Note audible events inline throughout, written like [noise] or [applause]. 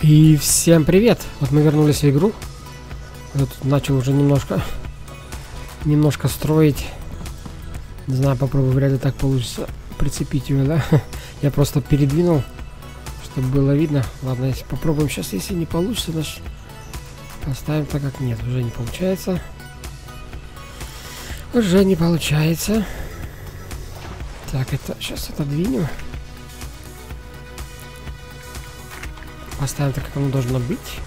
И всем привет! Вот мы вернулись в игру. Я тут начал уже немножко немножко строить. Не знаю, попробую, вряд ли так получится прицепить ее, да? [laughs] Я просто передвинул, чтобы было видно. Ладно, если попробуем сейчас, если не получится, значит поставим так, как нет. Уже не получается. Уже не получается. Так, это сейчас отодвинем. Поставим так, как оно должно быть.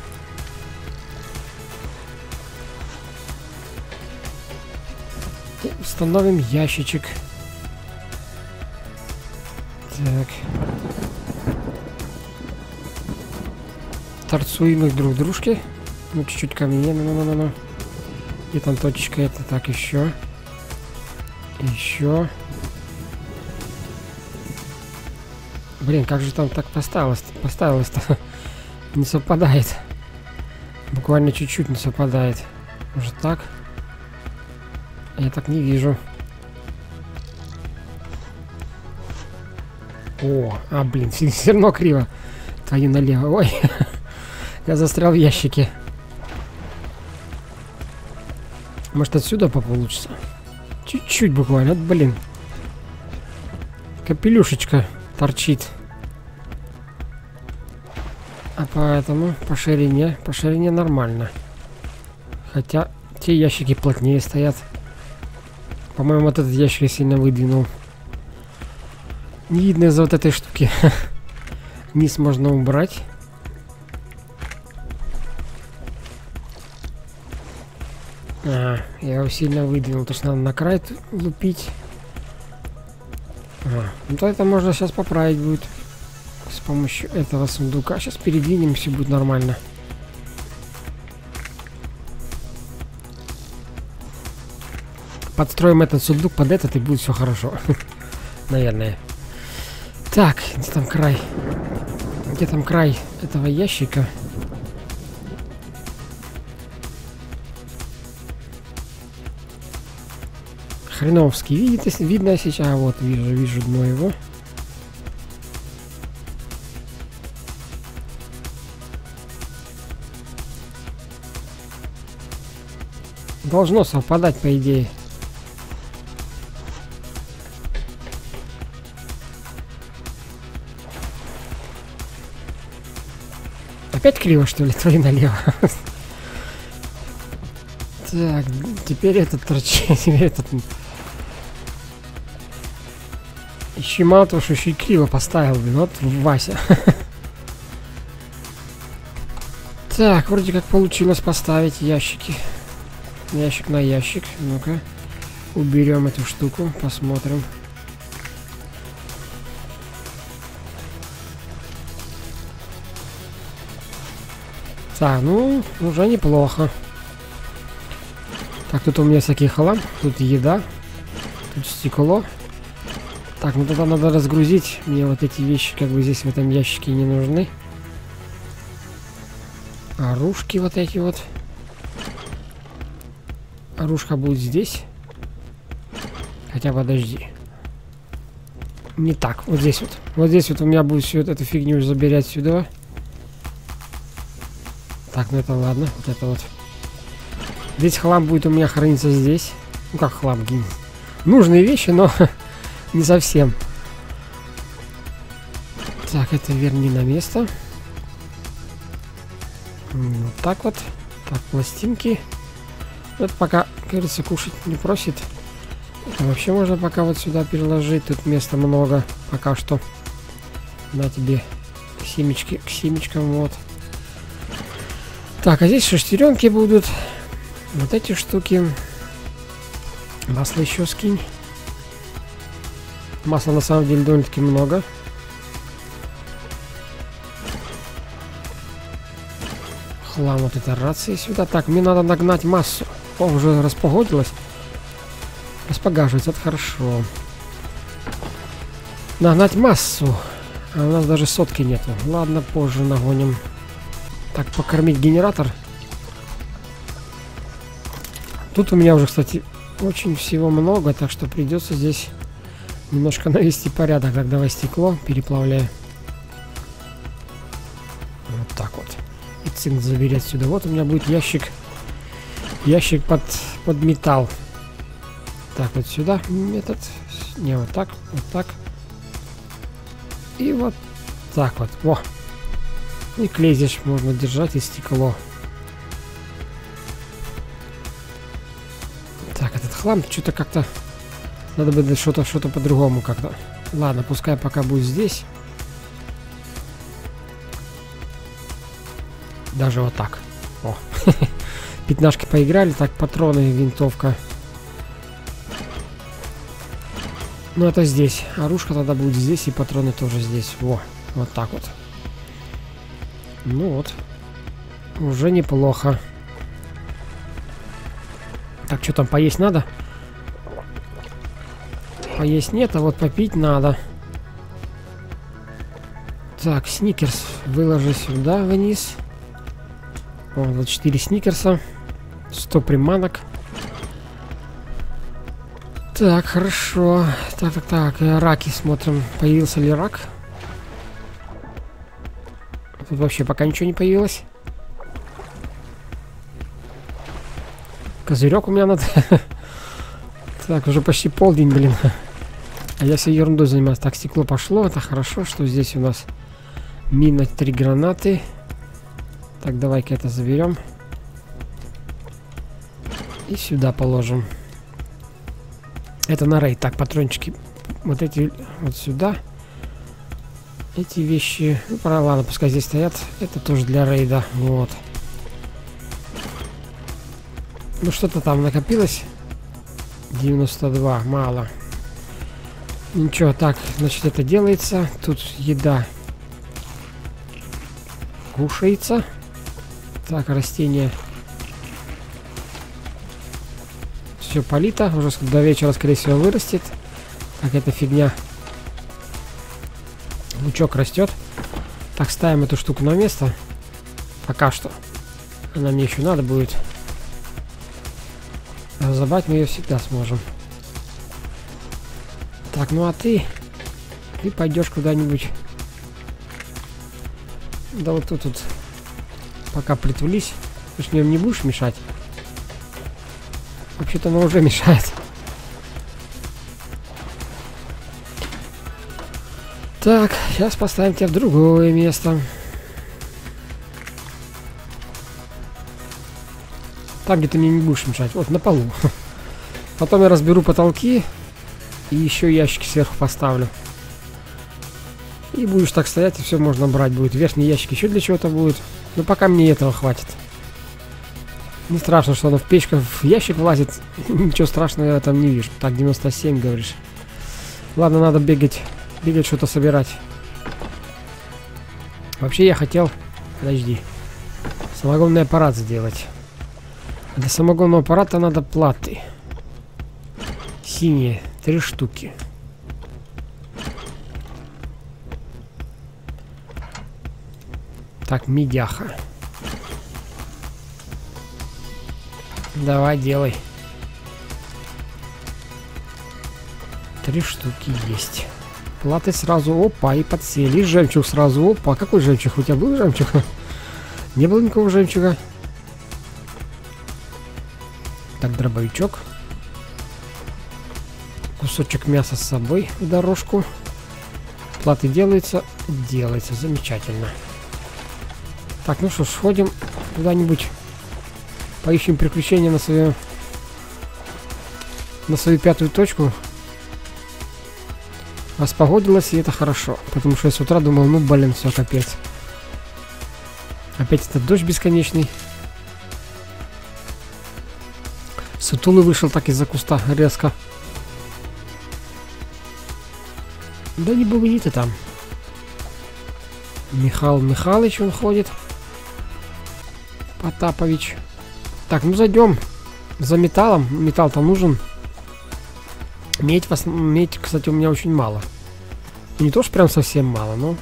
И установим ящичек. Так. Торцуем их друг дружке. Ну, чуть-чуть ко мне. Ну, ну, ну, ну. И там точечка это так еще. Еще. Блин, как же там так поставилось? Поставилось-то. [laughs] не совпадает. Буквально чуть-чуть не совпадает. Может так? Я так не вижу. О, а, блин, [laughs] все равно криво. Твою налево. Ой, [laughs] я застрял в ящике. Может отсюда получится? Чуть-чуть буквально, блин. Капелюшечка торчит. Поэтому по ширине, по ширине нормально. Хотя те ящики плотнее стоят. По-моему, вот этот ящик я сильно выдвинул. Не видно из-за вот этой штуки. [laughs] Низ можно убрать. А, я его сильно выдвинул, то есть надо на край лупить. А, ну то это можно сейчас поправить будет с помощью этого сундука. Сейчас передвинем, все будет нормально. Подстроим этот сундук под этот и будет все хорошо. [laughs] Наверное. Так, где там край? Где там край этого ящика? Хреновский. Видите, видно сейчас. А вот вижу, вижу дно его. Должно совпадать, по идее. Опять криво, что ли, твои налево? [laughs] Так, теперь этот [laughs] этот... Ищи мало того, что еще и криво поставил, вот Вася. [laughs] Так, вроде как получилось поставить ящики. Ящик на ящик. Ну-ка. Уберем эту штуку. Посмотрим. Так, ну, уже неплохо. Так, тут у меня всякий хлам. Тут еда. Тут стекло. Так, ну тогда надо разгрузить. Мне вот эти вещи как бы здесь в этом ящике не нужны. Оружки вот эти вот. Оружка будет здесь. Хотя подожди. Не так. Вот здесь вот. Вот здесь вот у меня будет всю эту фигню забирать сюда. Так, ну это ладно. Вот это вот. Весь хлам будет у меня храниться здесь. Ну как хлам? Нужные вещи, но [laughs] не совсем. Так, это верни на место. Вот так вот. Так, пластинки. Это пока, кажется, кушать не просит. Это вообще можно пока вот сюда переложить. Тут места много пока что. На тебе семечки к семечкам вот. Так, а здесь шестеренки будут. Вот эти штуки. Масло еще скинь. Масла на самом деле довольно-таки много. Хлам вот это рации сюда. Так, мне надо нагнать массу. Уже распогодилось. Распогаживается, это хорошо. Нагнать массу. А у нас даже сотки нету. Ладно, позже нагоним. Так, покормить генератор. Тут у меня уже, кстати, очень всего много, так что придется здесь немножко навести порядок. Так, давай стекло переплавляю. Вот так вот. И цинк заберет сюда. Вот у меня будет ящик. Ящик под, под металл. Так, вот сюда этот. Не, вот так, вот так. И вот так вот. Во. И клей здесь можно держать, и стекло. Так, этот хлам что-то как-то... Надо бы что-то что-то по-другому как-то. Ладно, пускай пока будет здесь. Даже вот так. О. [laughs] Пятнашки поиграли. Так, патроны, винтовка. Ну, это здесь. Оружка тогда будет здесь, и патроны тоже здесь. Во, вот так вот. Ну вот. Уже неплохо. Так, что там, поесть надо? Поесть нет, а вот попить надо. Так, сникерс выложи сюда вниз. О, вот 4 сникерса. 100 приманок. Так, хорошо. Так, так, так. Э, раки смотрим. Появился ли рак? Тут вообще пока ничего не появилось. Козырек у меня надо. [laughs] так, уже почти полдень, блин. А я всей ерундой занимаюсь. Так, стекло пошло. Это хорошо, что здесь у нас мина, три гранаты. Так, давай-ка это заберем. И сюда положим. Это на рейд. Так, патрончики. Вот эти вот сюда. Эти вещи... Ну, пора, ладно, пускай здесь стоят. Это тоже для рейда. Вот. Ну, что-то там накопилось. 92. Мало. Ничего, так, значит, это делается. Тут еда кушается. Так, растение. Все полито. Уже до вечера, скорее всего, вырастет. Так, эта фигня. Лучок растет. Так, ставим эту штуку на место. Пока что. Она мне еще надо будет. Разобрать мы ее всегда сможем. Так, ну а ты... Ты пойдешь куда-нибудь... Да вот тут, тут Пока притулись. Ты ж мне не будешь мешать? Вообще-то она уже [laughs] мешает. Так, сейчас поставим тебя в другое место. Там, где ты мне не будешь мешать. Вот, на полу. [laughs] Потом я разберу потолки. И еще ящики сверху поставлю. И будешь так стоять, и все можно брать будет. Верхний ящик еще для чего-то будет. Но пока мне этого хватит. Не страшно, что она в печку, в ящик влазит. [laughs] Ничего страшного я там не вижу. Так, 97, говоришь. Ладно, надо бегать. Бегать, что-то собирать. Вообще я хотел... Подожди. Самогонный аппарат сделать. Для самогонного аппарата надо платы. Синие. Три штуки. Так, медяха. Давай, делай. Три штуки есть. Платы сразу, опа, и подсели. Жемчуг сразу, опа. Какой жемчуг? У тебя был жемчуг? [laughs] Не было никакого жемчуга. Так, дробовичок. Кусочек мяса с собой в дорожку. Платы делаются? Делается. Замечательно. Так, ну что, сходим куда-нибудь. Поищем приключения на свою... На свою пятую точку. Распогодилось, и это хорошо. Потому что я с утра думал, ну, блин, все, капец. Опять этот дождь бесконечный. Сутулый вышел так из-за куста резко. Да не бугни ты там. Михаил Михайлович он ходит. Потапович. Так, ну зайдем за металлом. Металл-то нужен. Медь, вас... Медь, кстати, у меня очень мало. Не то, что прям совсем мало, но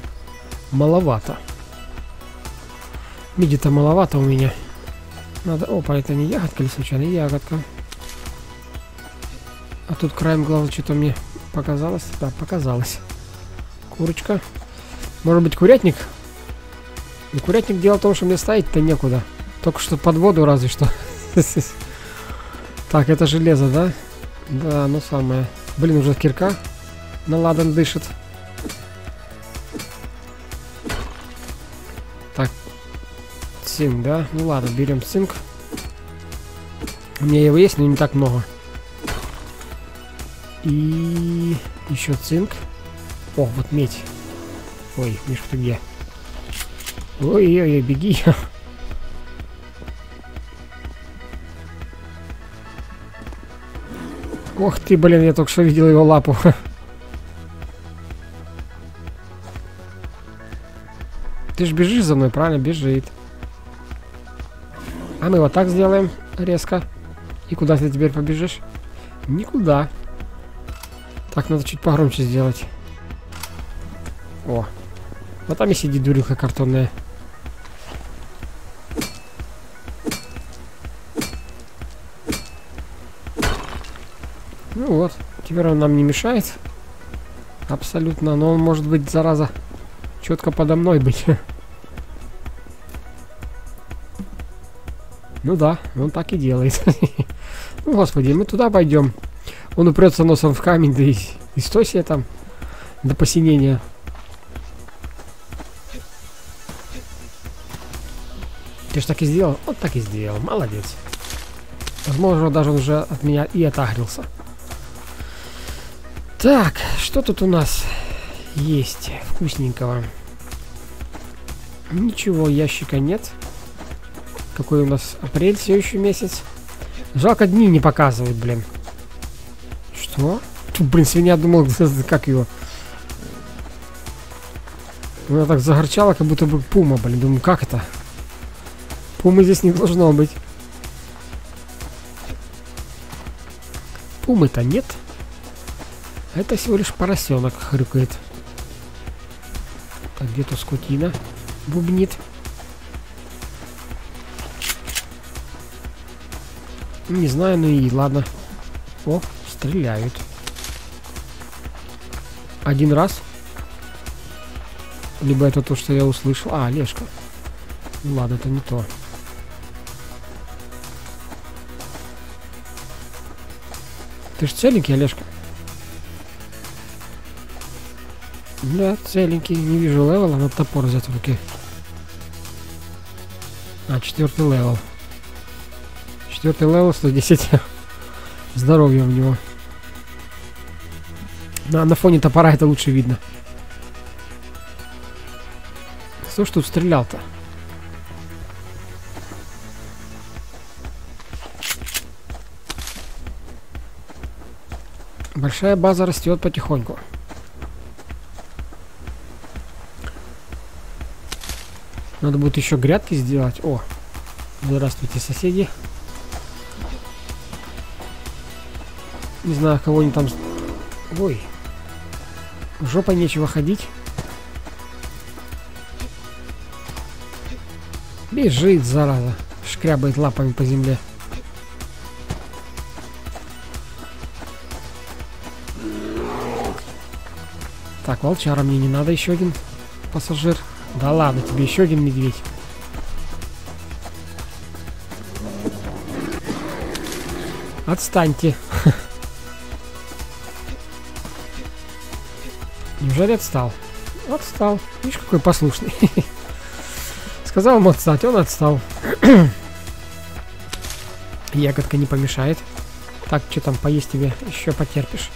маловато. Меди-то маловато у меня. Надо... Опа, это не ягодка или случайно? Ягодка. А тут краем глаза что-то мне показалось. Да, показалось. Курочка. Может быть, курятник? Ну, курятник дело в том, что мне ставить-то некуда. Только что под воду разве что. Так, это железо, да? Да, ну самое. Блин, уже кирка на ладан дышит. Так, цинк, да? Ну ладно, берем цинк. У меня его есть, но не так много. И еще цинк. О, вот медь. Ой, Мишка, ты где? Ой-ой-ой, беги. [laughs] Ох ты, блин, я только что видел его лапу. Ты же бежишь за мной, правильно? Бежит. А мы вот так сделаем резко. И куда ты теперь побежишь? Никуда. Так, надо чуть погромче сделать. О. Вот там и сидит дурилка картонная. Вот, теперь он нам не мешает. Абсолютно, но он может быть, зараза, четко подо мной быть. [laughs] Ну да, он так и делает. [laughs] Ну, господи, мы туда пойдем. Он упрется носом в камень, да и, и себе там до посинения. Ты ж так и сделал? Вот так и сделал. Молодец. Возможно, даже уже от меня и отагрился. Так, что тут у нас есть вкусненького? Ничего, ящика нет. Какой у нас апрель все еще месяц. Жалко, дни не показывают, блин. Что? Тут, блин, свинья думал, [laughs] как его. Она так загорчала, как будто бы пума, блин. Думаю, как это? Пумы здесь не должно быть. Пумы-то нет. Это всего лишь поросенок хрюкает. Так, где-то скотина бубнит. Не знаю, ну и ладно. О, стреляют. Один раз. Либо это то, что я услышал. А, Олежка. Ну ладно, это не то. Ты ж целенький, Олежка? Да, целенький. Не вижу level а, надо топор взять в руки. А, четвертый level. Четвертый level, 110 [laughs] здоровья у него. На, на фоне топора это лучше видно. Кто ж тут стрелял-то? Большая база растет потихоньку. Надо будет еще грядки сделать. О, здравствуйте, соседи. Не знаю, кого они там... Ой. Жопа нечего ходить. Бежит, зараза. Шкрябает лапами по земле. Так, волчара мне не надо еще один пассажир. Да ладно, тебе еще один медведь. Отстаньте. [laughs] Неужели отстал? Отстал. Видишь, какой послушный. [laughs] Сказал ему отстать, он отстал. [clears throat] Ягодка не помешает. Так, что там, поесть тебе еще потерпишь.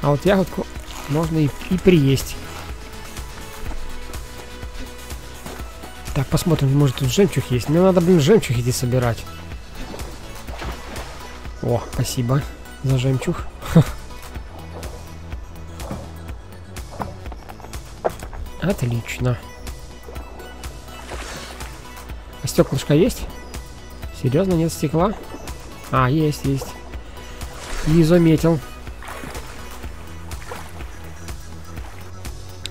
А вот ягодку можно и, и приесть. Так, посмотрим, может тут жемчуг есть. Мне надо, блин, жемчуг иди собирать. О, спасибо за жемчуг. [laughs] Отлично. А стеклышко есть? Серьезно, нет стекла? А, есть, есть. Не заметил.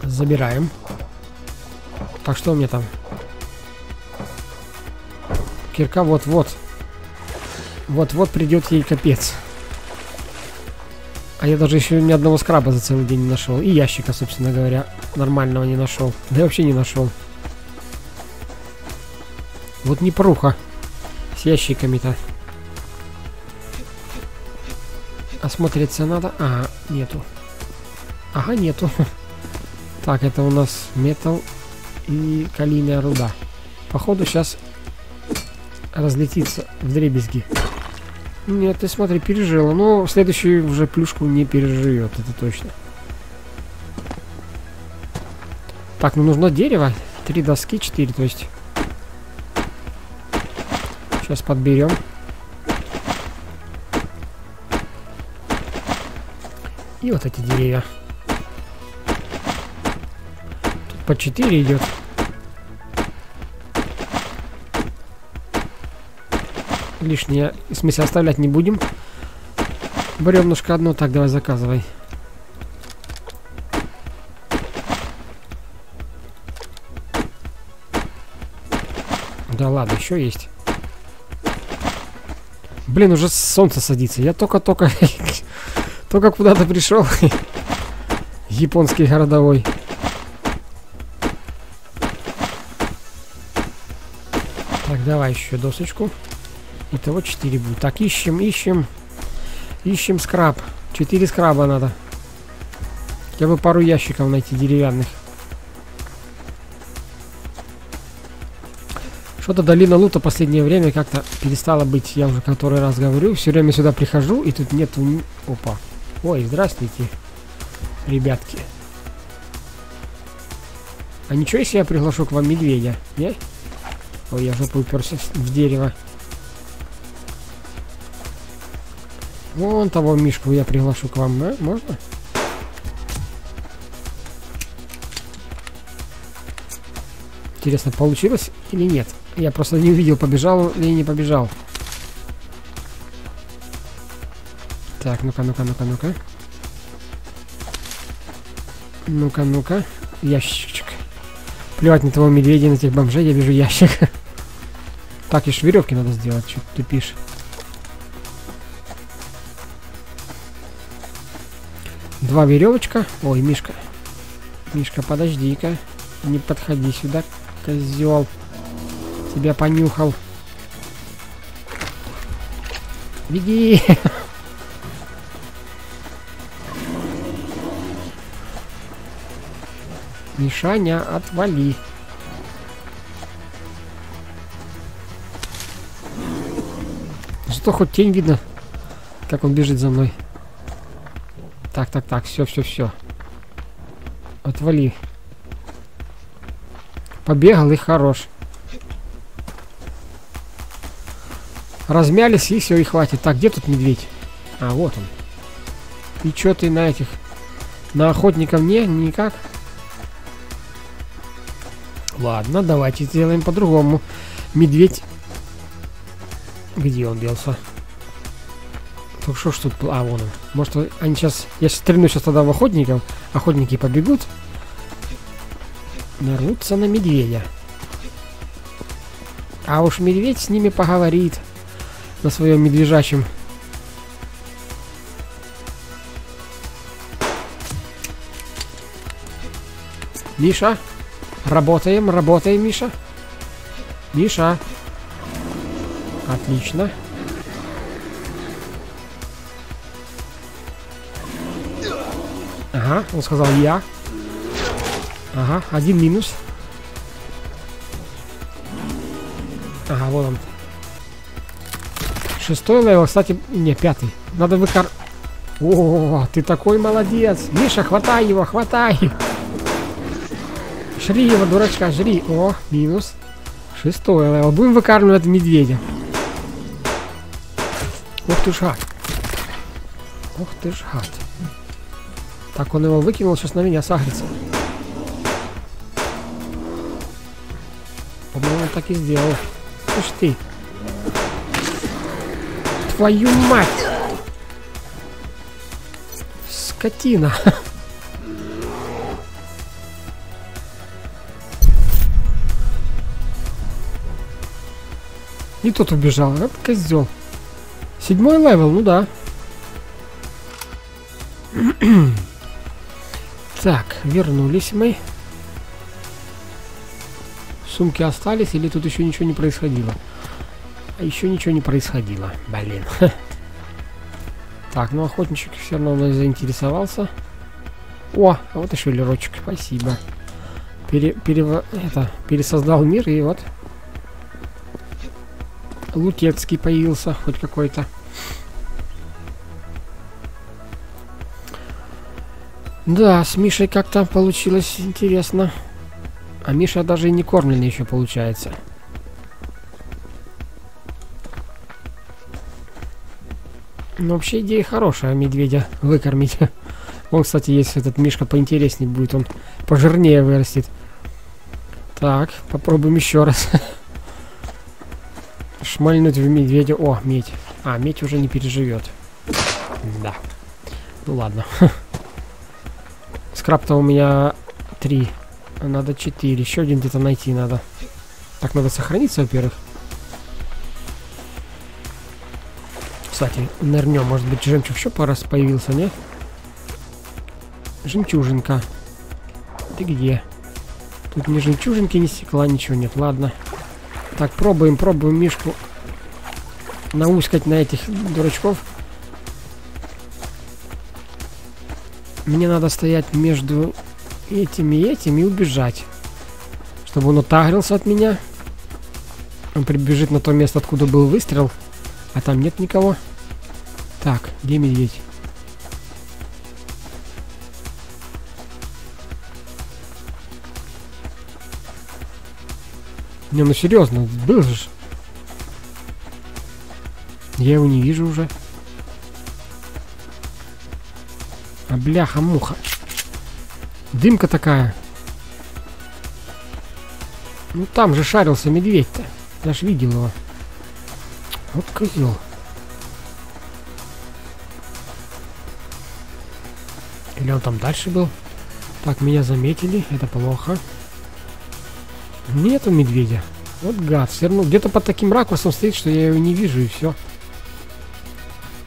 Забираем. Так, что у меня там? Кирка вот-вот. Вот-вот придет ей капец. А я даже еще ни одного скраба за целый день не нашел. И ящика, собственно говоря, нормального не нашел. Да и вообще не нашел. Вот не пруха. С ящиками-то. Осмотреться надо. Ага, нету. Ага, нету. [laughs] Так, это у нас металл и калийная руда. Походу сейчас разлетится в дребезги. Нет, ты смотри, пережила. Но следующую уже плюшку не переживет, это точно. Так, ну нужно дерево. Три доски, четыре, то есть. Сейчас подберем. И вот эти деревья. Тут по 4 идет. Лишнее, в смысле, оставлять не будем. Бревнышко одно, так, давай заказывай. Да ладно, еще есть. Блин, уже солнце садится. Я только-только [laughs] только куда-то пришел. [laughs] Японский городовой. Так, давай еще досочку. Итого 4 будет. Так, ищем, ищем. Ищем скраб. 4 скраба надо. Хотя бы пару ящиков найти деревянных. Что-то долина лута последнее время как-то перестала быть, я уже который раз говорю. Все время сюда прихожу, и тут нету... Опа. Ой, здравствуйте, ребятки. А ничего, если я приглашу к вам медведя, не? Ой, я жопу уперся в дерево. Вон того мишку я приглашу к вам, а? Можно? Интересно, получилось или нет? Я просто не увидел, побежал или не побежал. Так, ну-ка, ну-ка, ну-ка, ну-ка. Ну-ка, ну-ка. Ящичек. Плевать на того медведя, на тех бомжей, я вижу ящик. [laughs] Так, и веревки надо сделать, что ты пишешь. Два веревочка. Ой, Мишка. Мишка, подожди-ка. Не подходи сюда, козел. Тебя понюхал. Беги! Мишаня, отвали. Зато хоть тень видно, как он бежит за мной. Так, так, так, все, все, все. Отвали. Побегал и хорош. Размялись и все, и хватит. Так, где тут медведь? А, вот он. И чё ты на этих... На охотников не? Никак? Ладно, давайте сделаем по-другому. Медведь... Где он делся? Так что ж тут... А, вон он. Может, они сейчас... Я стрельну сейчас тогда в охотников. Охотники побегут. Нарвутся на медведя. А уж медведь с ними поговорит на своем медвежачьем. Миша, работаем, работаем, Миша. Миша. Отлично. Ага, он сказал я. Ага, один минус. Ага, вот он. Шестой level, кстати, не, пятый. Надо выкар... О, ты такой молодец. Миша, хватай его, хватай. Жри его, дурачка, жри. О, минус. Шестой level. Будем выкармливать медведя. Ух ты ж гад. Ух ты ж гад. Так, он его выкинул, сейчас на меня сагрится. По-моему, так и сделал. Слушай ты. Твою мать! Скотина! И тут убежал. Это козел. Седьмой level, ну да. [clears throat] вернулись мы. Сумки остались или тут еще ничего не происходило? А еще ничего не происходило. Блин. [laughs] Так, ну охотничек все равно мной заинтересовался. О, а вот еще лерочек. Спасибо. Пере, пере, это, пересоздал мир и вот Лутецкий появился хоть какой-то. Да, с Мишей как-то получилось интересно. А Миша даже и не кормленный еще получается. Ну, вообще идея хорошая, медведя выкормить. [laughs] Он, кстати, есть этот Мишка поинтереснее будет, он пожирнее вырастет. Так, попробуем еще раз. [laughs] Шмальнуть в медведя. О, медь. А, медь уже не переживет. Да. Ну ладно. [laughs] Скраб-то у меня три. Надо четыре. Еще один где-то найти надо. Так, надо сохраниться, во-первых. Кстати, нырнем. Может быть, жемчуг еще по раз появился, нет? Жемчужинка. Ты где? Тут ни жемчужинки, ни стекла, ничего нет. Ладно. Так, пробуем, пробуем Мишку науськать на этих дурачков. Мне надо стоять между этим и этим и убежать. Чтобы он отагрился от меня. Он прибежит на то место, откуда был выстрел. А там нет никого. Так, где медведь? Не, ну серьезно, был же. Я его не вижу уже. А бляха-муха. Дымка такая. Ну там же шарился медведь-то. Я ж видел его. Вот козел. Или он там дальше был? Так, меня заметили. Это плохо. Нету медведя. Вот гад. Все равно где-то под таким ракурсом стоит, что я его не вижу, и все.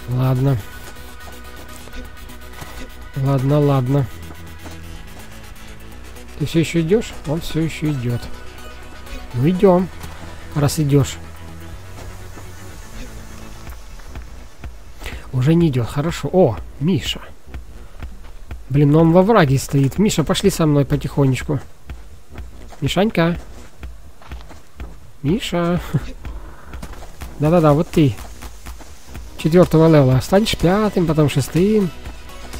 Ладно. Ладно, ладно. Ты все еще идешь? Он все еще идет. Ну идем. Раз идешь. Уже не идет. Хорошо. О, Миша. Блин, ну он во враге стоит. Миша, пошли со мной потихонечку. Мишанька. Миша. Да-да-да, вот ты. Четвертого левела. Станешь пятым, потом шестым,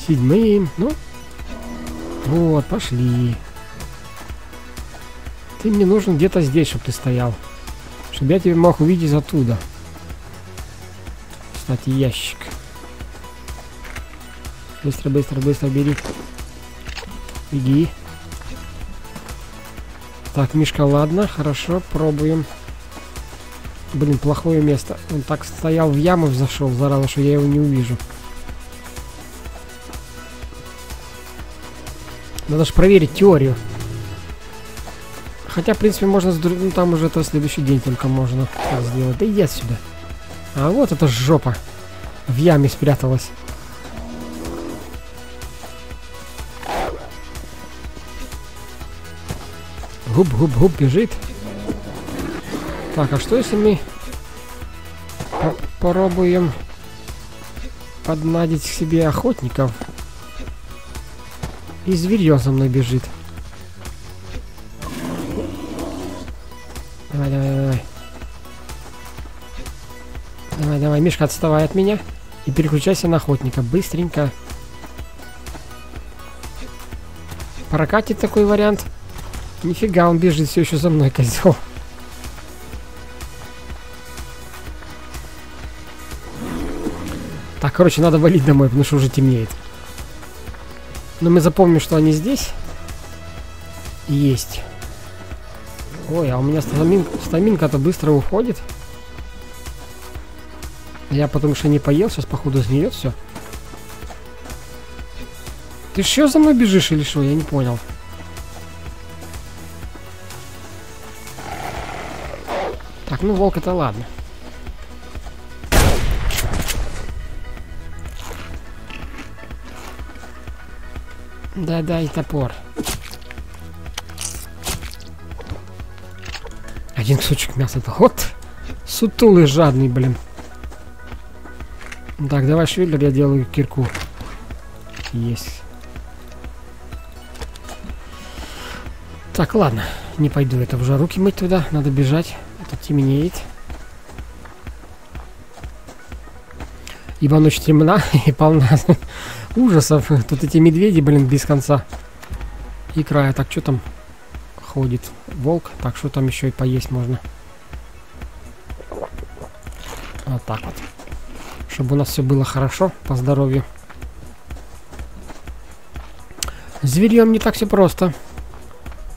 седьмым. Ну, вот, пошли. Ты мне нужен где-то здесь, чтобы ты стоял. Чтобы я тебя мог увидеть оттуда. Кстати, ящик. Быстро, быстро, быстро бери. Беги. Так, Мишка, ладно, хорошо, пробуем. Блин, плохое место. Он так стоял в яму, зашел, зараза, что я его не увижу. Надо же проверить теорию. Хотя, в принципе, можно с другим, ну, там уже это следующий день только можно сделать. Да иди отсюда. А вот эта жопа. В яме спряталась. Губ-губ-губ бежит. Так, а что если мы попробуем поднадить к себе охотников? И зверье за мной бежит. Давай, давай, давай. Давай, давай, Мишка, отставай от меня. И переключайся на охотника. Быстренько. Прокатит такой вариант. Нифига, он бежит все еще за мной, [laughs] козел. Так, короче, надо валить домой, потому что уже темнеет. Но мы запомним, что они здесь. Есть. Ой, а у меня стамин, стаминка-то быстро уходит. Я потому что не поел, сейчас походу сгниет все. Ты что за мной бежишь или что? Я не понял. Так, ну волк это ладно. Да, дай топор. Один кусочек мяса. Вот. Сутулый, жадный, блин. Так, давай швеллер, я делаю кирку. Есть. Так, ладно. Не пойду это уже руки мыть туда. Надо бежать. Это темнеет. Ибо ночь темна [laughs] и полна ужасов. Тут эти медведи, блин, без конца. И края. Так, что там ходит? Волк. Так, что там еще и поесть можно? Вот так вот. Чтобы у нас все было хорошо по здоровью. Зверьем не так все просто.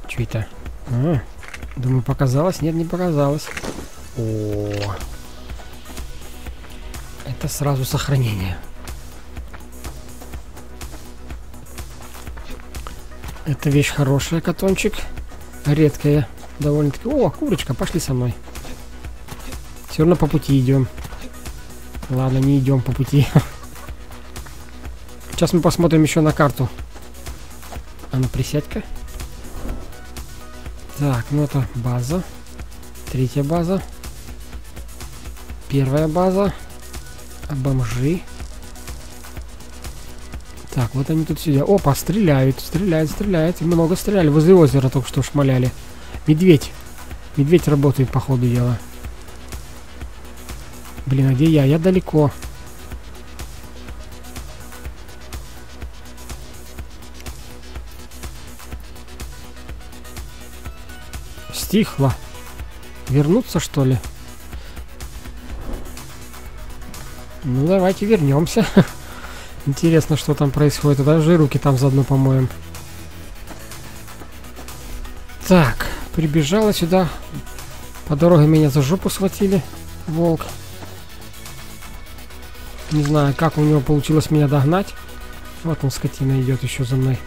Что это? А, думаю, показалось. Нет, не показалось. О, это сразу сохранение. Это вещь хорошая, котончик. Редкая. Довольно-таки. О, курочка, пошли со мной. Все равно по пути идем. Ладно, не идем по пути. [laughs] Сейчас мы посмотрим еще на карту. А ну присядь-ка. Так, ну это база. Третья база. Первая база. Бомжи. Так, вот они тут сидят. Опа, стреляют, стреляют, стреляют. Много стреляли. Возле озера только что шмаляли. Медведь. Медведь работает, по ходу дела. Блин, а где я? Я далеко. Стихло. Вернуться, что ли? Ну, давайте вернемся. [laughs] Интересно, что там происходит. Даже руки там заодно помоем. Так, прибежала сюда. По дороге меня за жопу схватили. Волк. Не знаю, как у него получилось меня догнать. Вот он, скотина, идет еще за мной.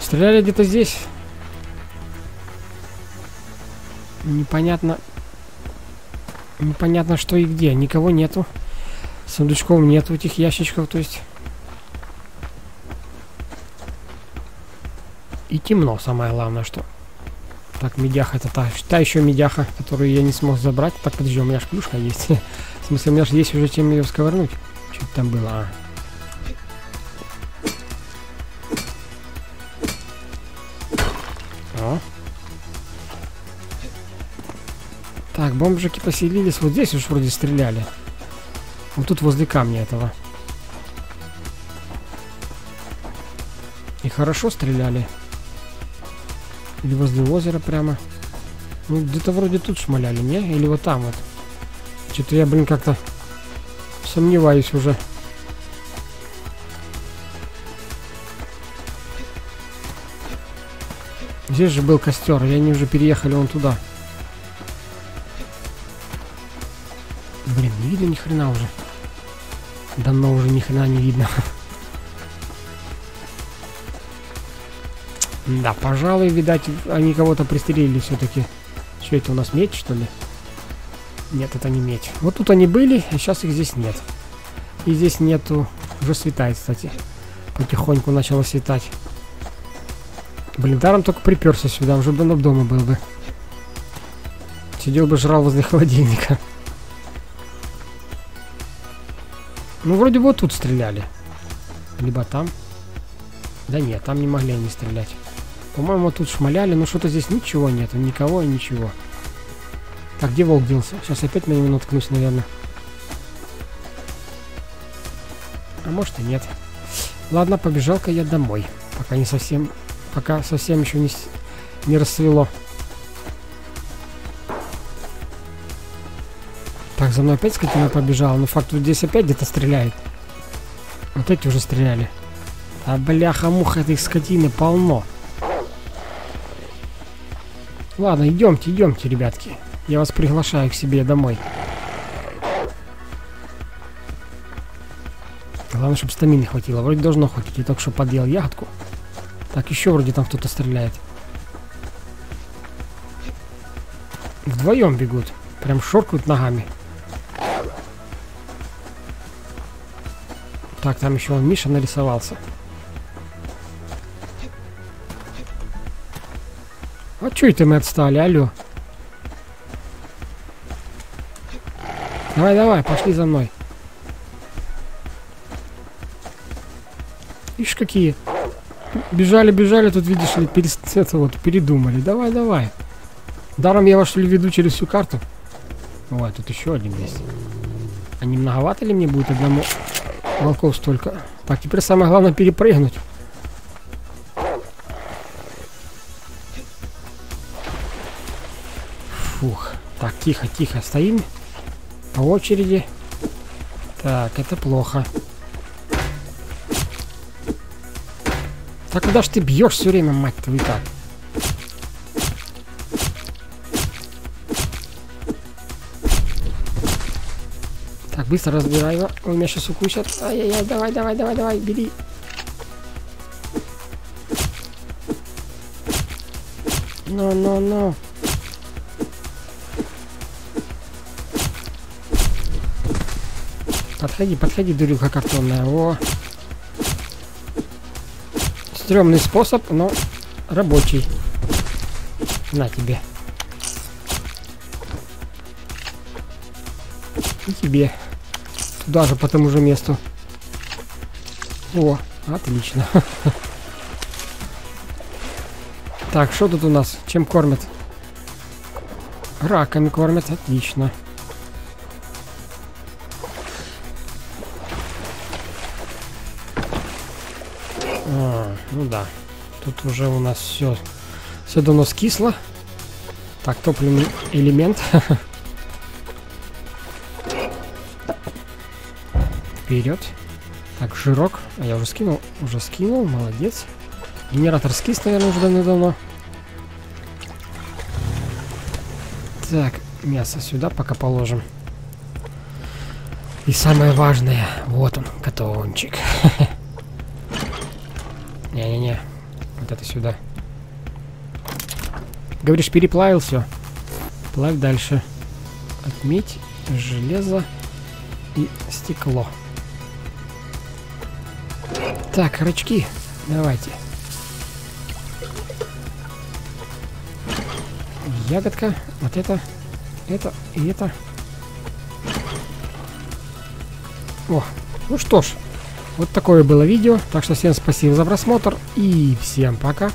Стреляли где-то здесь. Непонятно. Непонятно, что и где. Никого нету. Сундучков нету этих ящичков, то есть... И темно, самое главное, что... Так, медяха это та, та еще медяха, которую я не смог забрать. Так, подожди, у меня же клюшка есть. [laughs] В смысле, у меня же есть уже чем ее сковырнуть. Что там было? А. О. Так, бомжики поселились. Вот здесь уж вроде стреляли. Вот тут возле камня этого. И хорошо стреляли. Или возле озера прямо. Ну, где-то вроде тут шмаляли, не? Или вот там вот. Что-то я, блин, как-то сомневаюсь уже. Здесь же был костер, и они уже переехали вон туда. Видно ни хрена уже. Давно уже ни хрена не видно. Да, пожалуй, видать, они кого-то пристрелили все-таки. Что это у нас, меч, что ли? Нет, это не меч. Вот тут они были, а сейчас их здесь нет. И здесь нету... Уже светает, кстати. Потихоньку начало светать. Блин, даром только приперся сюда, уже бы дома был бы. Сидел бы, жрал возле холодильника. Ну, вроде вот тут стреляли. Либо там. Да нет, там не могли они стрелять. По-моему, тут шмаляли, но что-то здесь ничего нету, никого и ничего. Так, где волк делся? Сейчас опять на него наткнусь, наверное. А может и нет. Ладно, побежал-ка я домой. Пока не совсем... Пока совсем еще не, не рассвело. За мной опять скотина побежала. Но факт, вот здесь опять где-то стреляет. Вот эти уже стреляли. А бляха-муха этой скотины полно. Ладно, идемте, идемте, ребятки. Я вас приглашаю к себе домой. Главное, чтобы стамины хватило. Вроде должно хватить. Я только что подъел ягодку. Так, еще вроде там кто-то стреляет. Вдвоем бегут. Прям шоркают ногами. Так, там еще он Миша нарисовался. А чё это мы отстали, алло? Давай, давай, пошли за мной. Ишь, какие. Бежали, бежали, тут, видишь ли, перес... это вот, передумали. Давай, давай. Даром я вас, что ли, веду через всю карту? Ой, тут еще один есть. А не многовато ли мне будет одному волков столько? Так, теперь самое главное перепрыгнуть. Фух. Так, тихо, тихо. Стоим по очереди. Так, это плохо. Так куда ж ты бьешь все время, мать твою так? Так, быстро разбирай его. Он меня сейчас укусят. Ай-яй-яй, давай, давай, давай, давай, бери. Ну, ну, ну. Подходи, подходи, дурюка картонная. О. Стремный способ, но рабочий. На тебе. И тебе. Туда же, по тому же месту. О, отлично. [laughs] Так, что тут у нас? Чем кормят? Раками кормят, отлично. А, ну да. Тут уже у нас все, все давно скисло. Так, топливный элемент. [laughs] Вперед. Так, жирок. А я уже скинул. Уже скинул, молодец. Генератор скис, наверное, уже давно-давно. Так, мясо сюда пока положим. И самое важное, вот он, катончик. [laughs] Не-не-не, вот это сюда. Говоришь, переплавил все. Плавь дальше. Отметь железо и стекло. Так, рычки, давайте. Ягодка, вот это, это и это. О, ну что ж, вот такое было видео. Так что всем спасибо за просмотр и всем пока.